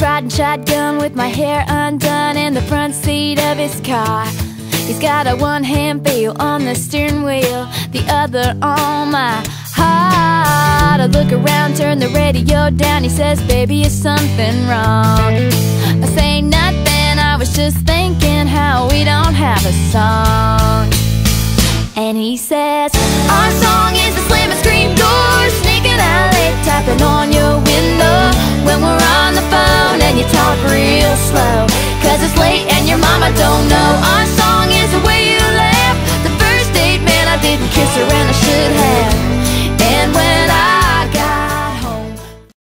riding shotgun with my hair undone in the front seat of his car. He's got a one hand feel on the steering wheel, the other on my heart. I look around, turn the radio down. He says, Baby, is something wrong? I say nothing, I was just thinking how we don't have a song. And he says, Our song is talk real slow. Cause it's late and your mama don't know. Our song is the way you laugh. The first date, man, I didn't kiss her and I should have.